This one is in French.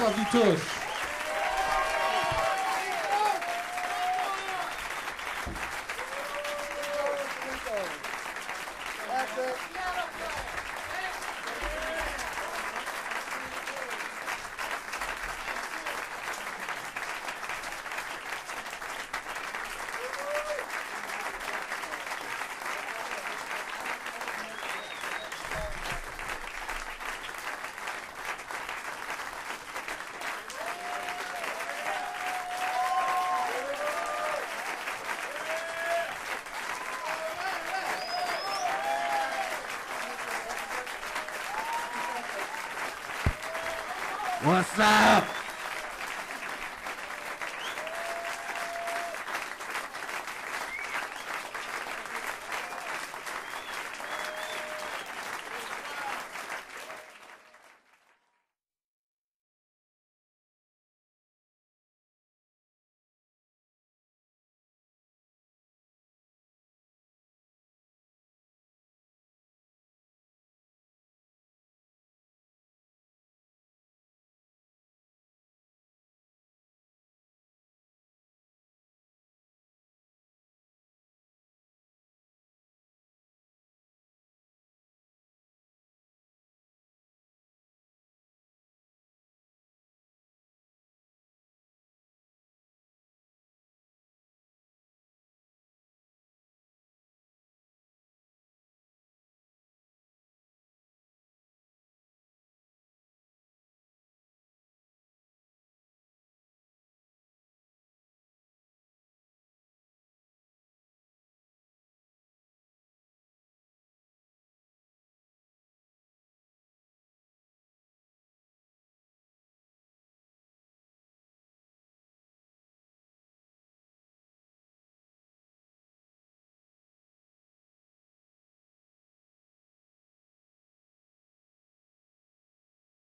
Bonsoir Vitos. That's it. What's up?